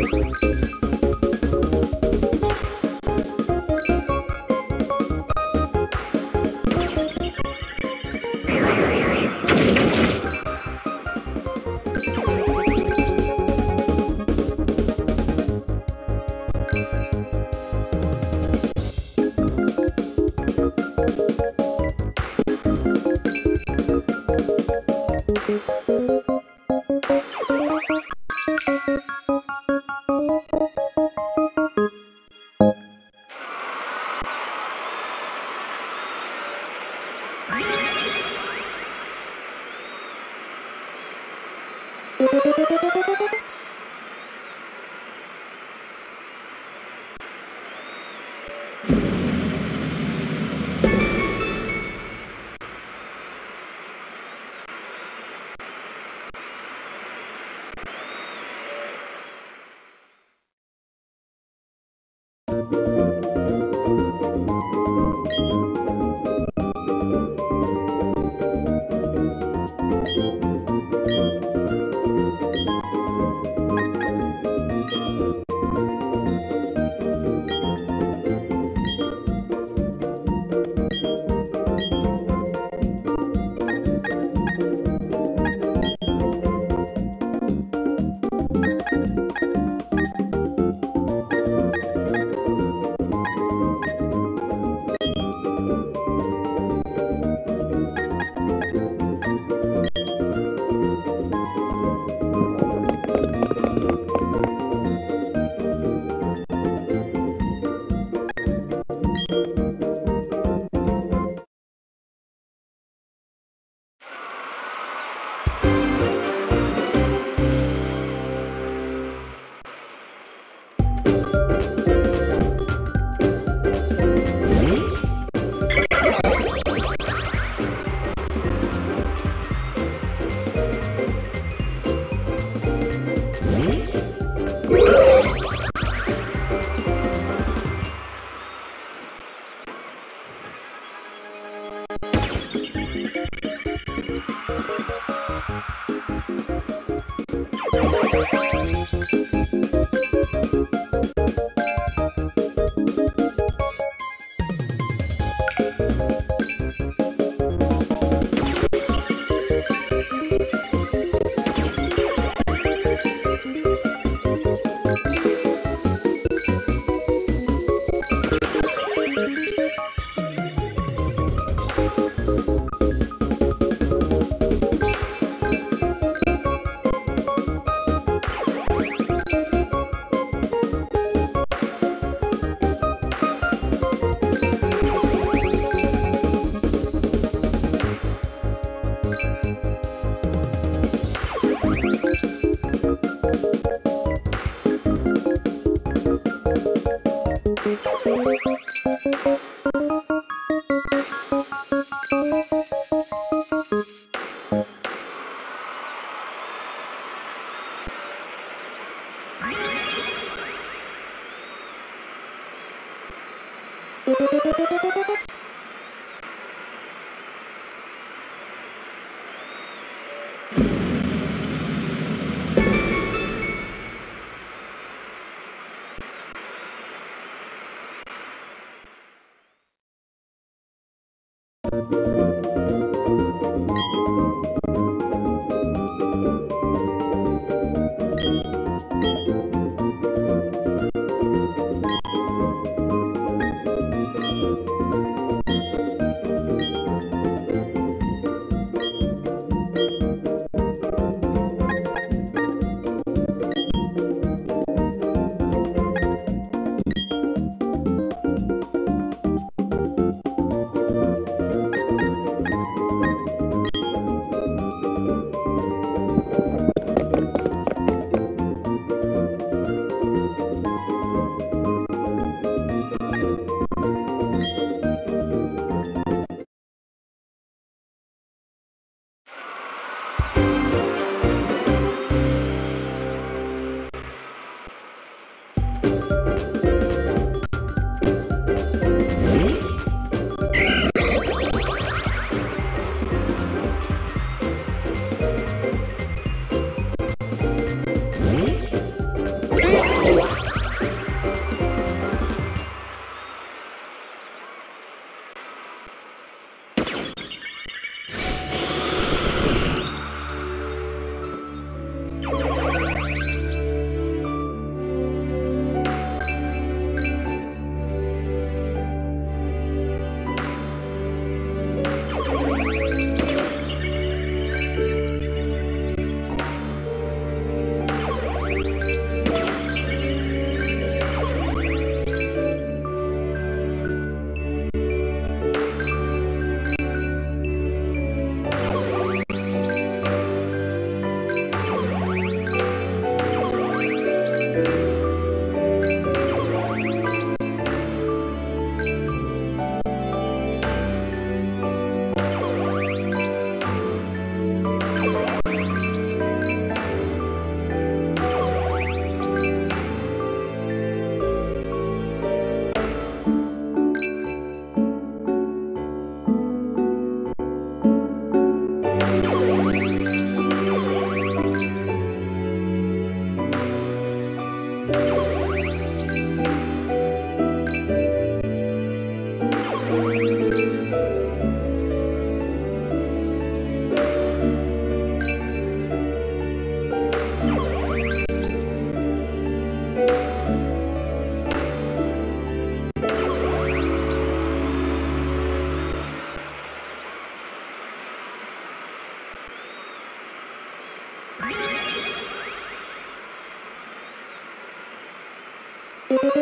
Música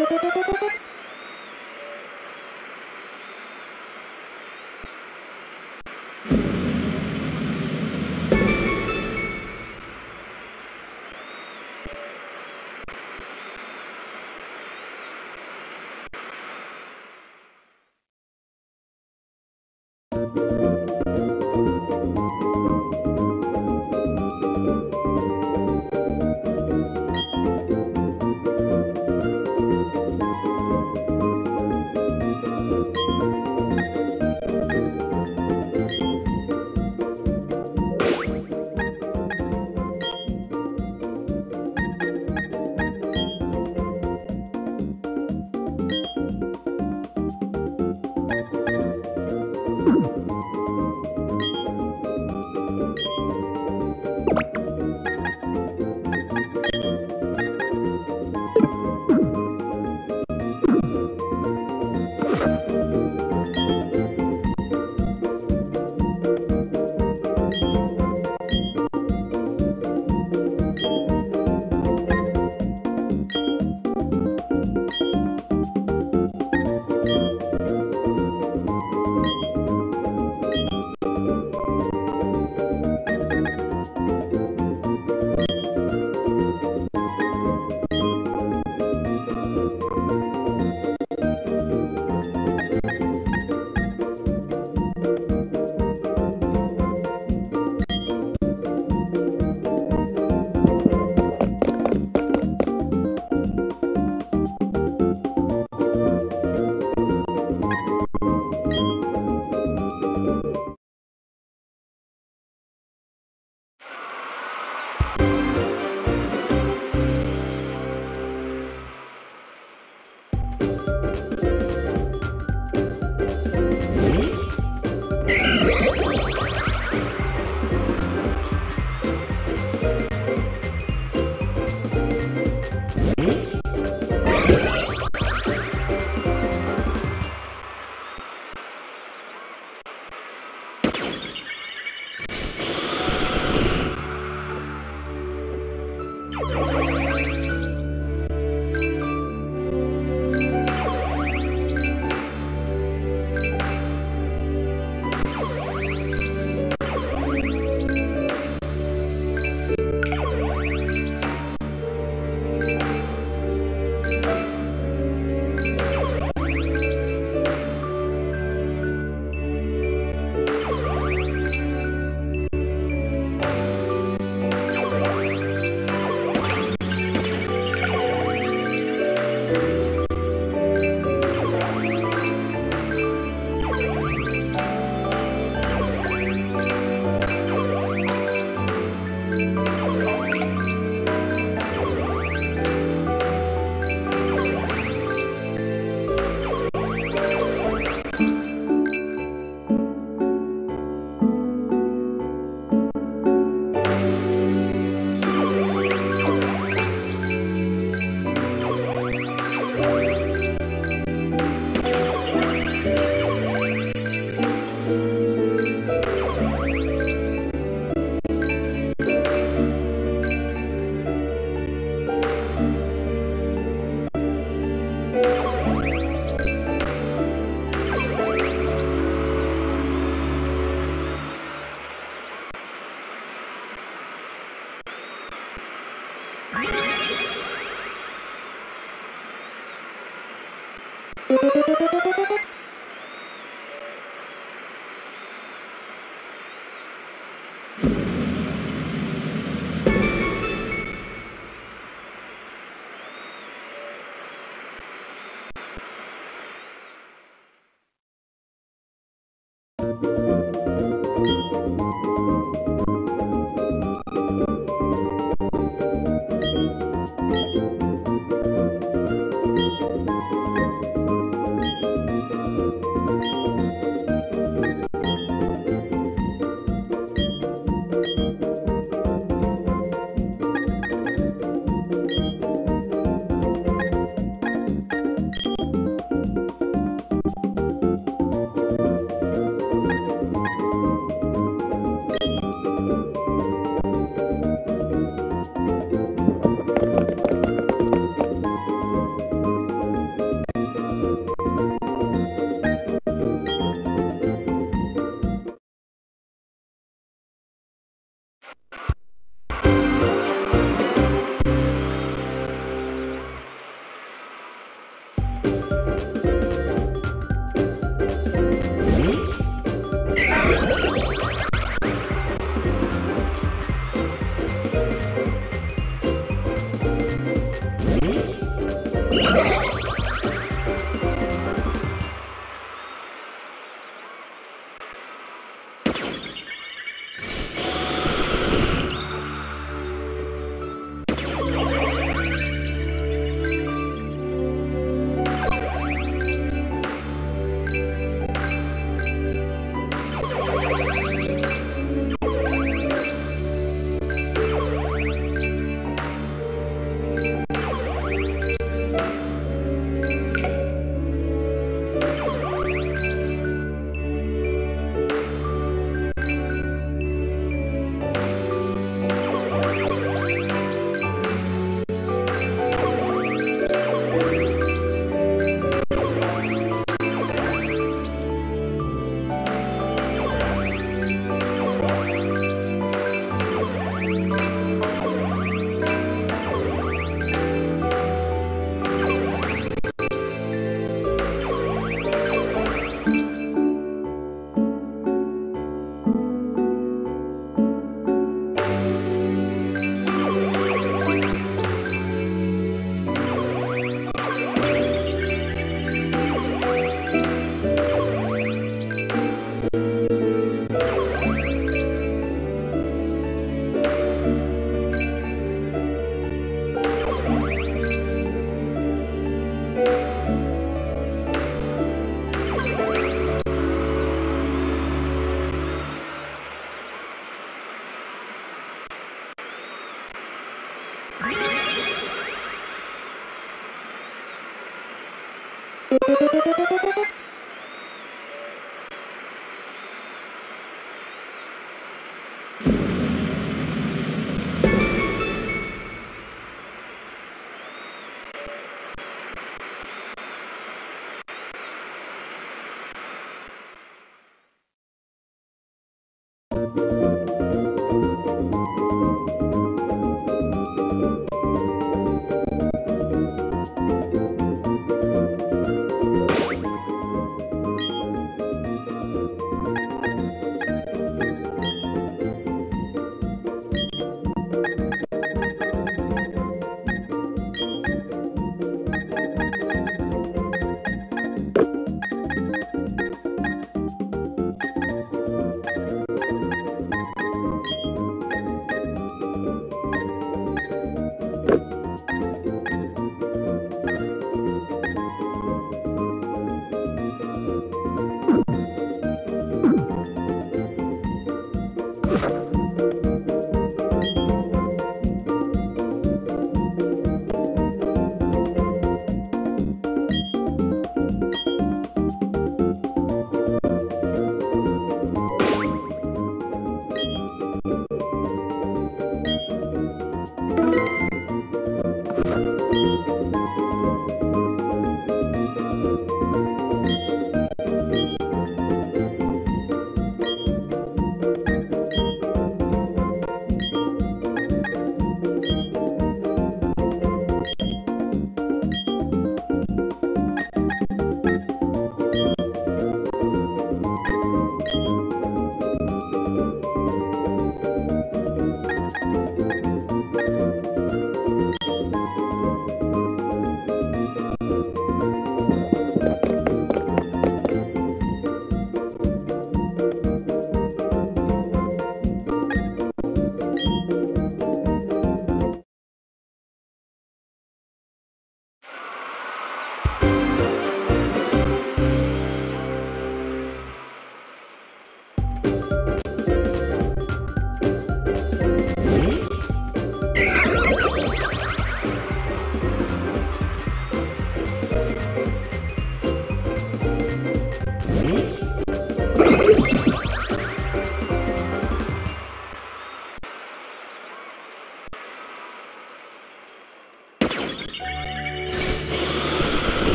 ハハハハ!